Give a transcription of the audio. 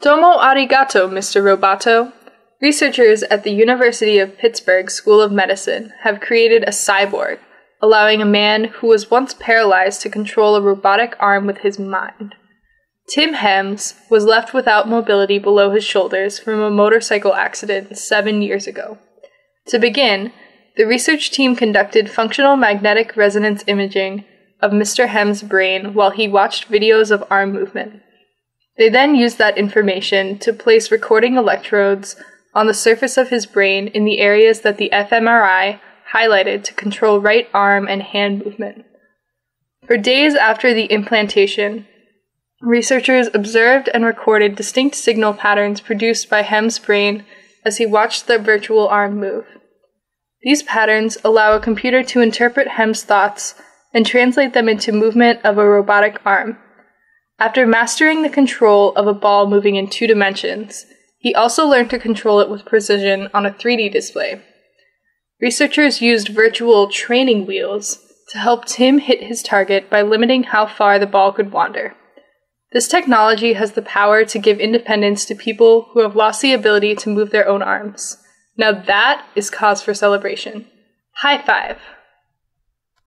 Domo arigato, Mr. Roboto. Researchers at the University of Pittsburgh School of Medicine have created a cyborg, allowing a man who was once paralyzed to control a robotic arm with his mind. Tim Hemmes was left without mobility below his shoulders from a motorcycle accident seven years ago. To begin, the research team conducted functional magnetic resonance imaging of Mr. Hemmes' brain while he watched videos of arm movement. They then used that information to place recording electrodes on the surface of his brain in the areas that the fMRI highlighted to control right arm and hand movement. For days after the implantation, researchers observed and recorded distinct signal patterns produced by Hemmes' brain as he watched the virtual arm move. These patterns allow a computer to interpret Hemmes' thoughts and translate them into movement of a robotic arm. After mastering the control of a ball moving in two dimensions, he also learned to control it with precision on a 3D display. Researchers used virtual training wheels to help Tim hit his target by limiting how far the ball could wander. This technology has the power to give independence to people who have lost the ability to move their own arms. Now that is cause for celebration. High five!